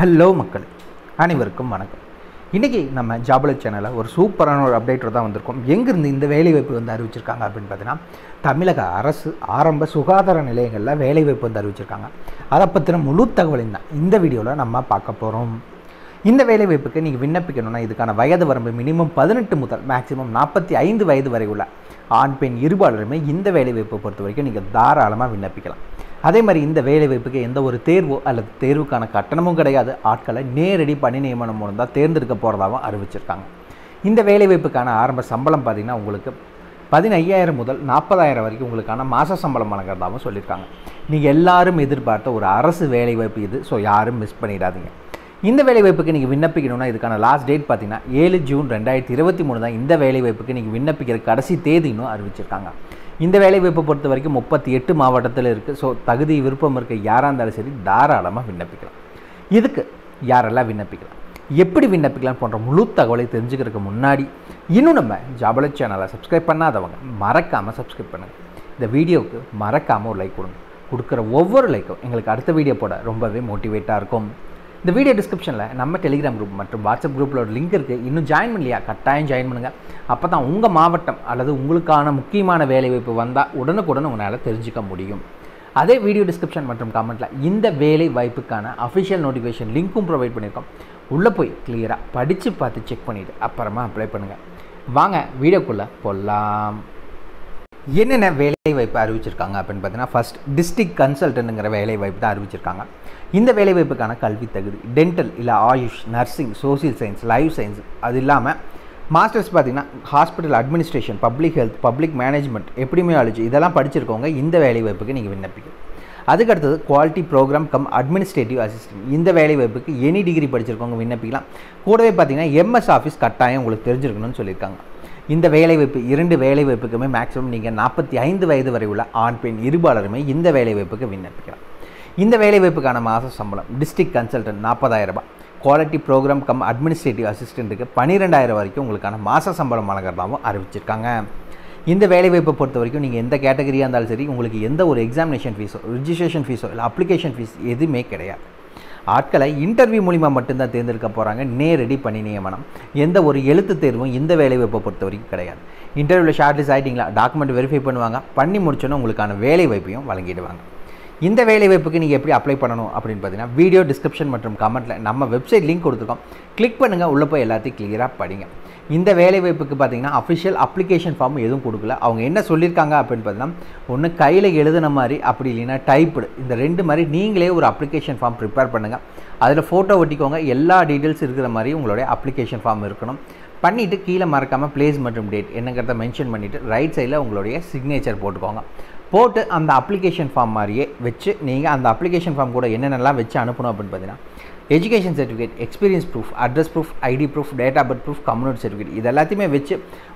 Hello மக்கள். அனைவருக்கும் வணக்கம். இன்றைக்கி நம்ம ஜாபல சேனலில் ஒரு சூப்பரான ஒரு அப்டேட்டர் தான் வந்திருக்கோம். எங்கேருந்து இந்த வேலைவாய்ப்பு வந்து அறிவிச்சிருக்காங்க அப்படின்னு பார்த்தீங்கன்னா தமிழக அரசு ஆரம்ப சுகாதார நிலையங்களில் வேலைவாய்ப்பு வந்து அறிவிச்சிருக்காங்க. அதை பற்றின முழு தகவலையும் தான் இந்த வீடியோவில் நம்ம பார்க்க போகிறோம் இந்த வேலைவாய்ப்புக்கு நீங்கள் விண்ணப்பிக்கணும்னா இதுக்கான வயது வரம்பு மினிமம் பதினெட்டு முதல் மேக்ஸிமம் நாற்பத்தி ஐந்து வயது வரை உள்ள ஆண் பெண் இருபாலருமே இந்த வேலைவாய்ப்பை பொறுத்த வரைக்கும் நீங்கள் தாராளமாக விண்ணப்பிக்கலாம். அதே மாதிரி இந்த வேலைவாய்ப்புக்கு எந்த ஒரு தேர்வோ அல்லது தேர்வுக்கான கட்டணமும் கிடையாது. ஆட்களை நேரடி பணி நியமனம் மூலம் தான் தேர்ந்தெடுக்க போகிறதாகவும் அறிவிச்சிருக்காங்க. இந்த வேலைவாய்ப்புக்கான ஆரம்ப சம்பளம் பார்த்திங்கன்னா உங்களுக்கு பதினையாயிரம் முதல் நாற்பதாயிரம் வரைக்கும் உங்களுக்கான மாத சம்பளம் வழங்குறதாகவும் சொல்லியிருக்காங்க. நீங்கள் எல்லாரும் எதிர்பார்த்த ஒரு அரசு வேலைவாய்ப்பு இது. ஸோ யாரும் மிஸ் பண்ணிடாதீங்க. இந்த வேலைவாய்ப்புக்கு நீங்கள் விண்ணப்பிக்கணும்னா இதுக்கான லாஸ்ட் டேட் பார்த்தீங்கன்னா ஏழு ஜூன் ரெண்டாயிரத்தி இருபத்தி மூணு தான் இந்த வேலைவாய்ப்புக்கு நீங்கள் விண்ணப்பிக்கிற கடைசி தேதினும் அறிவிச்சிருக்காங்க. இந்த வேலைவாய்ப்பை பொறுத்த வரைக்கும் முப்பத்தி எட்டு மாவட்டத்தில் இருக்குது ஸோ தகுதி விருப்பம் இருக்க யாராக இருந்தாலும் சரி தாராளமாக விண்ணப்பிக்கலாம். இதுக்கு யாரெல்லாம் விண்ணப்பிக்கலாம்? எப்படி விண்ணப்பிக்கலாம் போன்ற முழு தகவலை தெரிஞ்சுக்கிறதுக்கு முன்னாடி இன்னும் நம்ம ஜாபல சேனலை சப்ஸ்கிரைப் பண்ணாதவங்க மறக்காமல் சப்ஸ்கிரைப் பண்ணுங்கள் இந்த வீடியோவுக்கு மறக்காமல் ஒரு லைக் கொடுங்க. கொடுக்குற ஒவ்வொரு லைக்கும் எங்களுக்கு அடுத்த வீடியோ போட ரொம்பவே மோட்டிவேட்டாக இருக்கும். இந்த வீடியோ டிஸ்கிரிப்ஷனில் நம்ம டெலிகிராம் குரூப் மற்றும் வாட்ஸ்அப் குரூப்பில் ஒரு லிங்க் இருக்குது இன்னும் ஜாயின் பண்ணலையா? கட்டாயம் ஜாயின் பண்ணுங்கள் அப்போ தான் உங்கள் மாவட்டம் அல்லது உங்களுக்கான முக்கியமான வேலைவாய்ப்பு வந்தால் உடனுக்குடன் உங்களால் தெரிஞ்சுக்க முடியும். அதே வீடியோ டிஸ்கிரிப்ஷன் மற்றும் கமெண்ட்டில் இந்த வேலை வாய்ப்புக்கான அஃபிஷியல் நோட்டிஃபிகேஷன் லிங்க்கும் ப்ரொவைட் பண்ணியிருக்கோம் உள்ளே போய் கிளியராக படித்து பார்த்து செக் பண்ணிவிட்டு அப்புறமா அப்ளை பண்ணுங்கள் வாங்க வீடியோக்குள்ளே போடலாம் என்னென்ன வேலை வாய்ப்பு அறிவிச்சிருக்காங்க அப்படின்னு பார்த்தீங்கன்னா ஃபஸ்ட் டிஸ்ட்ரிக்ட் கன்சல்டன்ட்டுங்கிற வேலை வாய்ப்பு தான் அறிவிச்சிருக்காங்க. இந்த வேலை வாய்ப்புக்கான கல்வி தகுதி டென்டல் இல்லை AYUSH nursing social science life science அது இல்லாமல் மாஸ்டர்ஸ் பார்த்தீங்கன்னா hospital administration public health public management epidemiology இதெல்லாம் படிச்சிருக்கவங்க இந்த வேலை வாய்ப்புக்கு நீங்கள் விண்ணப்பிக்கும் அதுக்கு அடுத்தது quality program cum administrative assistant இந்த வேலை வாய்ப்புக்கு எனி டிகிரி படிச்சிருக்கவங்க விண்ணப்பிக்கலாம். கூடவே பார்த்தீங்கன்னா எம்எஸ் ஆஃபீஸ் கட்டாயம் உங்களுக்கு தெரிஞ்சிருக்கணும்னு சொல்லியிருக்காங்க. இந்த வேலைவாய்ப்பு இரண்டு வேலைவாய்ப்புக்குமே மேக்ஸிமம் நீங்கள் நாற்பத்தி ஐந்து வயது வரை உள்ள ஆண் பெண் இருபாலருமே இந்த வேலைவாய்ப்புக்கு விண்ணப்பிக்கலாம். இந்த வேலைவாய்ப்புக்கான மாத சம்பளம் டிஸ்ட்ரிக்ட் கன்சல்டன்ட் நாற்பதாயிரம் ரூபாய். குவாலிட்டி ப்ரோக்ராம் கம் அட்மினிஸ்ட்ரேட்டிவ் அசிஸ்டண்ட்டுக்கு பன்னிரெண்டாயிரம் வரைக்கும் உங்களுக்கான மாத சம்பளம் வழங்குறதாகவும் அறிவிச்சிருக்காங்க. இந்த வேலைவாய்ப்பை பொறுத்த வரைக்கும் நீங்கள் எந்த கேட்டகரியாக இருந்தாலும் சரி உங்களுக்கு எந்த ஒரு எக்ஸாமினேஷன் ஃபீஸோ ரிஜிஸ்ட்ரேஷன் ஃபீஸோ இல்லை அப்ளிகேஷன் ஃபீஸ் எதுவுமே கிடையாது. ஆட்களை இன்டர்வியூ மூலிமா மட்டும்தான் தேர்ந்தெடுக்க போகிறாங்க நேரடி பணி நியமனம். எந்த ஒரு எழுத்து தேர்வும் இந்த வேலைவாய்ப்பை பொறுத்த வரைக்கும் கிடையாது. இன்டர்வியூவில் ஷார்ட்லிஸ்ட் ஆகிட்டிங்களா டாக்குமெண்ட் வெரிஃபை பண்ணுவாங்க. பண்ணி முடிச்சோன்னே உங்களுக்கான வேலை வாய்ப்பையும் வழங்கிடுவாங்க. இந்த வேலைவாய்ப்புக்கு நீங்கள் எப்படி அப்ளை பண்ணணும் அப்படின்னு பார்த்தீங்கன்னா வீடியோ டிஸ்கிரிப்ஷன் மற்றும் கமெண்ட்டில் நம்ம வெப்சைட் லிங்க் கொடுத்துருக்கோம். கிளிக் பண்ணுங்கள் உள்ளே போய் எல்லாத்தையும் கிளியராக படிங்க. இந்த வேலைவாய்ப்புக்கு பார்த்தீங்கன்னா அஃபிஷியல் அப்ளிகேஷன் ஃபார்ம் எதுவும் கொடுக்கல. அவங்க என்ன சொல்லியிருக்காங்க அப்படின்னு பார்த்தீங்கன்னா ஒன்று கையில் எழுதுன மாதிரி அப்படி இல்லைன்னா டைப்டு இந்த ரெண்டு மாதிரி நீங்களே ஒரு அப்ளிகேஷன் ஃபார்ம் ப்ரிப்பேர் பண்ணுங்கள் அதில் ஃபோட்டோ ஒட்டிக்கோங்க. எல்லா டீட்டெயில்ஸ் இருக்கிற மாதிரி உங்களுடைய அப்ளிகேஷன் ஃபார்ம் இருக்கணும். பண்ணிவிட்டு கீழே மறக்காமல் பிளேஸ் மற்றும் டேட் என்னங்கிறத மென்ஷன் பண்ணிவிட்டு ரைட் சைடில் உங்களுடைய சிக்னேச்சர் போட்டுக்கோங்க. போட்டு அந்த அப்ளிகேஷன் ஃபார்ம் மாதிரியே வச்சு நீங்கள் அந்த அப்ளிகேஷன் ஃபார்ம் கூட என்னென்னலாம் வச்சு அனுப்பணும் அப்படின்னு பார்த்தீங்கன்னா education certificate experience proof address proof ID proof date of birth proof community certificate இது எல்லாத்தையுமே வச்சு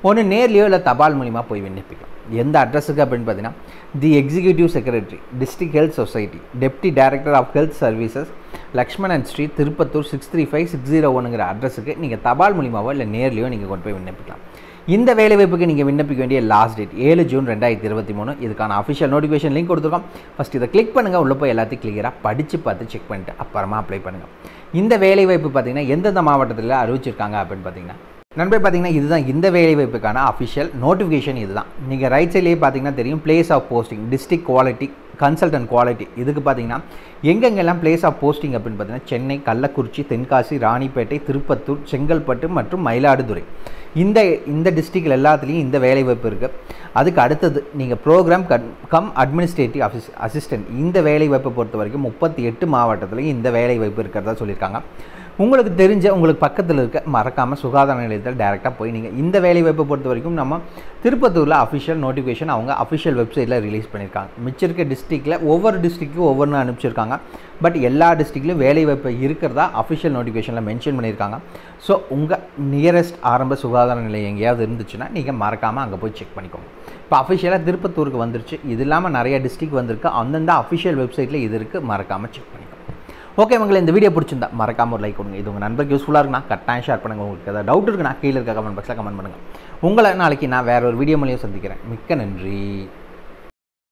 ஒன்று நேர்லையோ இல்லை தபால் மூலிமா போய் விண்ணப்பிக்கலாம். எந்த அட்ரஸுக்கு அப்படின்னு பார்த்தீங்கன்னா the executive secretary district health society deputy director of health services Lakshmanan Shri Tirupattur six three five six zero ஒன்னுங்கிற அட்ரஸுக்கு நீங்கள் தபால் மூலிமாவோ இல்லை நேர்லையோ நீங்கள் கொண்டு போய் விண்ணப்பிக்கலாம். இந்த வேலைவாய்ப்புக்கு நீங்கள் விண்ணப்பிக்க வேண்டிய லாஸ்ட் டேட் ஏழு ஜூன் ரெண்டாயிரத்தி இருபத்தி மூணு. இதுக்கான அஃபிஷியல் நோட்டிஃபிகேஷன் லிங்க் கொடுத்துருக்கோம். ஃபஸ்ட் இதை கிளிக் பண்ணுங்கள் உள்ளே போய் எல்லாத்தையும் கிளியராக படித்து பார்த்து செக் பண்ணிட்டு அப்புறமா அப்ளை பண்ணுங்கள் இந்த வேலைவாய்ப்பு பார்த்தீங்கன்னா எந்தெந்த மாவட்டத்தில் அறிவிச்சிருக்காங்க அப்படின்னு பார்த்தீங்கன்னா நண்பர் பார்த்தீங்கன்னா இதுதான் இந்த வேலைவாய்ப்புக்கான அஃபிஷியல் நோட்டிஃபிகேஷன் இதுதான். நீங்கள் ரைட் சைட்லேயே பார்த்தீங்கன்னா தெரியும். Place of posting district quality consultant quality இதுக்கு பார்த்தீங்கன்னா எங்கெங்கெல்லாம் பிளேஸ் ஆஃப் போஸ்டிங் அப்படின்னு பார்த்தீங்கன்னா சென்னை கள்ளக்குறிச்சி தென்காசி ராணிப்பேட்டை திருப்பத்தூர் செங்கல்பட்டு மற்றும் மயிலாடுதுறை. இந்த இந்த டிஸ்ட்ரிக்டில் எல்லாத்துலேயும் இந்த வேலைவாய்ப்பு இருக்குது அதுக்கு அடுத்தது நீங்கள் program cut cum administrative assis assistant இந்த வேலைவாய்ப்பை பொறுத்த வரைக்கும் முப்பத்தி எட்டு மாவட்டத்துலேயும் இந்த வேலைவாய்ப்பு இருக்கிறதா சொல்லியிருக்காங்க. உங்களுக்கு தெரிஞ்ச உங்களுக்கு பக்கத்தில் இருக்க மறக்காமல் சுகாதார நிலையத்தில் டேரெக்டாக போய் நீங்கள் இந்த வேலைவாய்ப்பை பொறுத்த வரைக்கும் நம்ம திருப்பத்தூரில் அஃபிஷியல் நோட்டிஃபிகேஷன் அவங்க அஃபிஷியல் வெப்சைட்டில் ரிலீஸ் பண்ணியிருக்காங்க. மிச்சம் இருக்க டிஸ்ட்ரிக்டில் ஒவ்வொரு டிஸ்ட்ரிக்ட்க்கும் ஒவ்வொன்று அனுப்பிச்சிருக்காங்க. பட் எல்லா டிஸ்ட்ரிக்ட்லையும் வேலைவாய்ப்பு இருக்கிறதா அஃபிஷியல் நோட்டிஃபிகேஷனில் மென்ஷன் பண்ணியிருக்காங்க. ஸோ உங்கள் நியரஸ்ட் ஆரம்ப சுகாதார நிலையம் எங்கேயாவது இருந்துச்சுன்னா நீங்கள் மறக்காமல் அங்கே போய் செக் பண்ணிக்கோங்க. இப்போ அஃபிஷியலாக திருப்பத்தூருக்கு வந்துருச்சு. இது இல்லாமல் நிறைய டிஸ்ட்ரிக் வந்திருக்கு. அந்தந்த அஃபிஷியல் வெப்சைட்டில் இது இருக்குது மறக்காமல் செக் பண்ணிக்கோங்க. ஓகே உங்களை இந்த வீடியோ பிடிச்சிருந்தா மறக்காம ஒரு லைக் கொடுங்க. இது உங்கள் நண்பருக்கு யூஸ்ஃபுல்லாக இருக்குன்னா கட்டாயம் ஷேர் பண்ணுங்கள் உங்களுக்கு ஏதாவது டவுட் இருக்குன்னா கீழே இருக்க கமெண்ட் பாக்ஸில் கமெண்ட் பண்ணுங்கள் உங்களை நாளைக்கு நான் வேற ஒரு வீடியோ மூலியம் சந்திக்கிறேன். மிக்க நன்றி.